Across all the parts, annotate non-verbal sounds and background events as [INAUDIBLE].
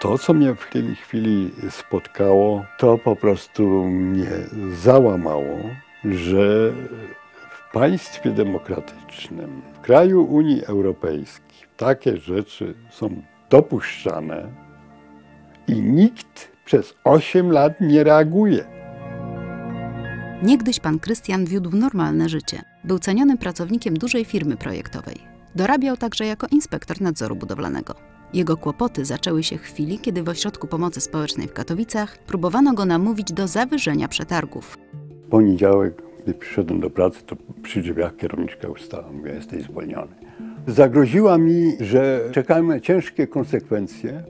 To, co mnie w tej chwili spotkało, to po prostu mnie załamało, że w państwie demokratycznym, w kraju Unii Europejskiej, takie rzeczy są dopuszczane i nikt przez 8 lat nie reaguje. Niegdyś pan Krystian wiódł normalne życie. Był cenionym pracownikiem dużej firmy projektowej. Dorabiał także jako inspektor nadzoru budowlanego. Jego kłopoty zaczęły się w chwili, kiedy w Ośrodku Pomocy Społecznej w Katowicach próbowano go namówić do zawyżenia przetargów. Poniedziałek, gdy przyszedłem do pracy, to przy drzwiach kierowniczka ustała, mówiła, jesteś zwolniony. Zagroziła mi, że czekamy ciężkie konsekwencje,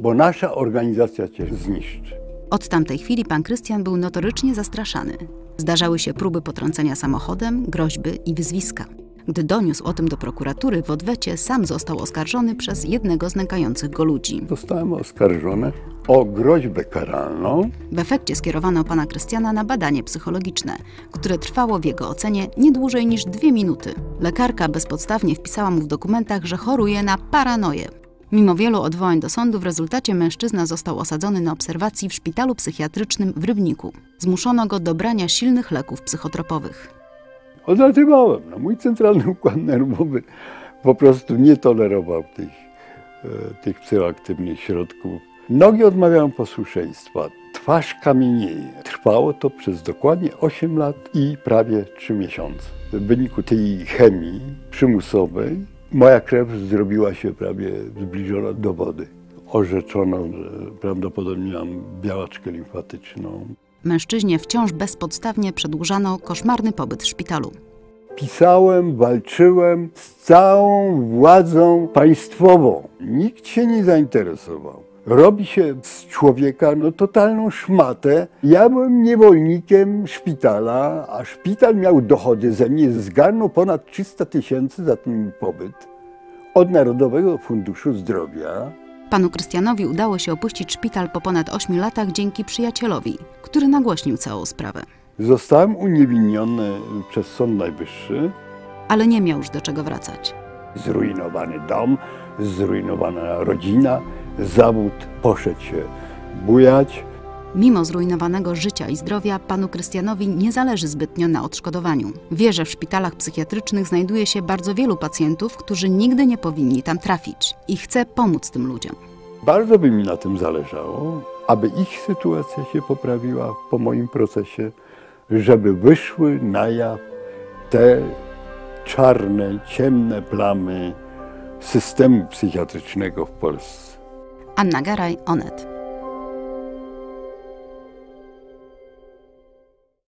bo nasza organizacja cię zniszczy. Od tamtej chwili pan Krystian był notorycznie zastraszany. Zdarzały się próby potrącenia samochodem, groźby i wyzwiska. Gdy doniósł o tym do prokuratury, w odwecie sam został oskarżony przez jednego z nękających go ludzi. Zostałem oskarżony o groźbę karalną. W efekcie skierowano pana Krystiana na badanie psychologiczne, które trwało w jego ocenie nie dłużej niż dwie minuty. Lekarka bezpodstawnie wpisała mu w dokumentach, że choruje na paranoję. Mimo wielu odwołań do sądu, w rezultacie mężczyzna został osadzony na obserwacji w szpitalu psychiatrycznym w Rybniku. Zmuszono go do brania silnych leków psychotropowych. Odlatywałem. No, mój centralny [LAUGHS] układ nerwowy po prostu nie tolerował tych, e, tych psychoaktywnych środków. Nogi odmawiają posłuszeństwa, twarz kamienieje. Trwało to przez dokładnie 8 lat i prawie 3 miesiące. W wyniku tej chemii przymusowej moja krew zrobiła się prawie zbliżona do wody. Orzeczono, że prawdopodobnie mam białaczkę limfatyczną. Mężczyźnie wciąż bezpodstawnie przedłużano koszmarny pobyt w szpitalu. Pisałem, walczyłem z całą władzą państwową. Nikt się nie zainteresował. Robi się z człowieka no, totalną szmatę. Ja byłem niewolnikiem szpitala, a szpital miał dochody ze mnie. Zgarnął ponad 300 tysięcy za ten pobyt od Narodowego Funduszu Zdrowia. Panu Krystianowi udało się opuścić szpital po ponad 8 latach dzięki przyjacielowi, który nagłośnił całą sprawę. Zostałem uniewinniony przez Sąd Najwyższy. Ale nie miał już do czego wracać. Zrujnowany dom, zrujnowana rodzina, zawód poszedł się bujać. Mimo zrujnowanego życia i zdrowia, panu Krystianowi nie zależy zbytnio na odszkodowaniu. Wie, że w szpitalach psychiatrycznych znajduje się bardzo wielu pacjentów, którzy nigdy nie powinni tam trafić i chce pomóc tym ludziom. Bardzo by mi na tym zależało, aby ich sytuacja się poprawiła po moim procesie, żeby wyszły na jaw te czarne, ciemne plamy systemu psychiatrycznego w Polsce. Anna Garaj, Onet.